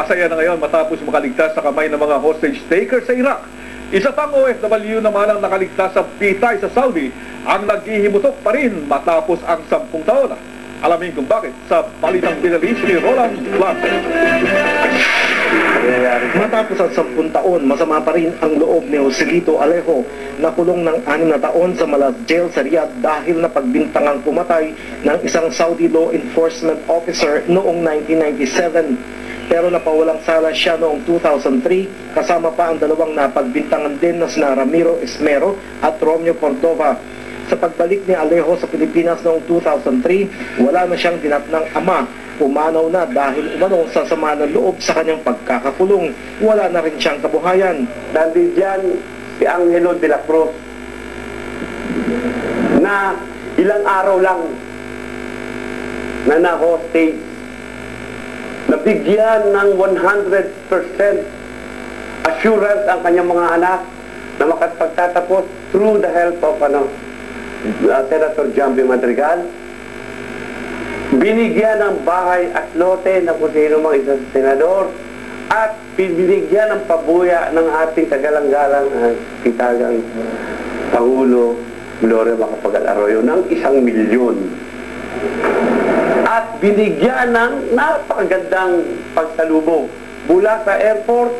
masaya na ngayon matapos makaligtas sa kamay ng mga hostage takers sa Iraq. Isa pang OFW naman ang nakaligtas sa pitay sa Saudi ang naghihimutok pa rin matapos ang sampung taon. Alamin kung bakit sa balitang pinalis ni Roland Blanco. Matapos ang 10 taon, masama pa rin ang loob ni Joselito Alejo na kulong ng 6 na taon sa Malas Jail sa Riyadh dahil na pagbintangang pumatay ng isang Saudi law enforcement officer noong 1997. Pero napawalang sala siya noong 2003 kasama pa ang dalawang napagbintangan din na sina Ramiro Esmero at Romeo Cordova. Sa pagbalik ni Alejo sa Pilipinas noong 2003, wala na siyang dinatnang ama pumanaw na dahil umano sa sama ng loob sa kanyang pagkakakulong. Wala na rin siyang kabuhayan. Nandito dyan si Angelo de la Cruz na ilang araw lang na na-hostage nabigyan ng 100% assurance ang kanyang mga anak na makapagtatapos through the help of ano, uh, Senator Jambi Madrigal binigyan ng bahay at lote na kung sino mang isang senador at binigyan ng pabuya ng ating kagalang-galang at kitagang Pangulo Gloria Macapagal Arroyo ng isang milyon. At binigyan ng napakagandang pagsalubong mula sa airport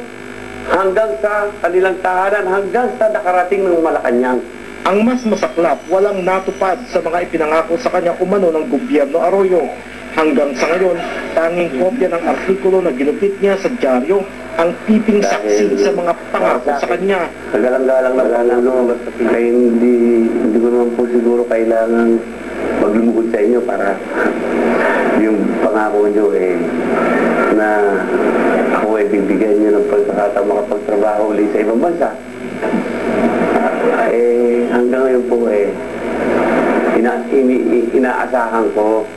hanggang sa kanilang tahanan hanggang sa nakarating ng Malacanang. Ang mas masaklap, walang natupad sa mga ipinangako sa kanya umano ng gobyerno Arroyo. Hanggang sa ngayon, tanging kopya ng artikulo na ginupit niya sa dyaryo ang piping saksi sa mga pangako sa kanya. Kagalang-galang na Pangulo, kaya hindi, hindi ko naman po siguro kailangan maglumugod sa inyo para pangako nyo eh na ako ay bibigyan nyo ng pagkakataon makapagtrabaho ulit sa ibang bansa. Eh, hanggang ngayon po eh, ina, ini, inaasahan ko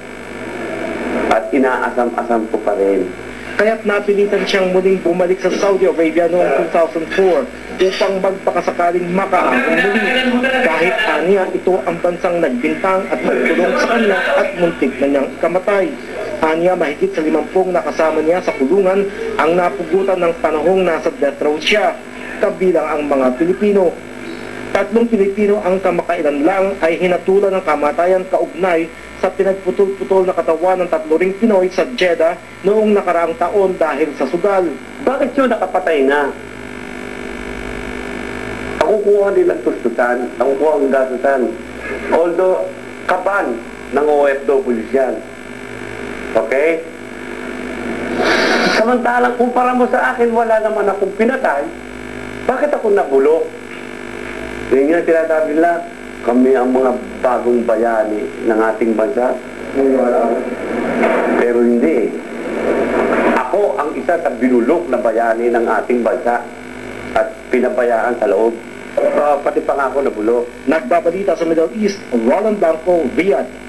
at inaasam-asam ko pa rin Kaya't napilitan siyang muling bumalik sa Saudi Arabia noong 2004 upang magpakasakaling makaahon muli. Kahit aniya ito ang bansang nagbintang at nagtulong sa kanya at muntik na niyang kamatay. Aniya mahigit sa limampung nakasama niya sa kulungan ang napugutan ng panahong nasa death row siya, kabilang ang mga Pilipino. Tatlong Pilipino ang kamakailan lang ay hinatulan ng kamatayan kaugnay sa pinagputol-putol na katawan ng tatlo ring Pinoy sa Jeddah noong nakaraang taon dahil sa sugal. Bakit yun nakapatay na? Nakukuha nilang tustusan, nakukuha ang gasusan. Although, kaban ng OFW yan. Okay? Samantalang kumpara mo sa akin, wala naman akong pinatay. Bakit ako nabulok? Yun nga tinasabi nila, kami ang mga bagong bayani ng ating bansa. Pero hindi. Ako ang isa sa binulok na bayani ng ating bansa at pinabayaan sa loob. Uh, pati pa nga ako nabulok. Nagbabalita sa Middle East, Roland Blanco, Riyadh.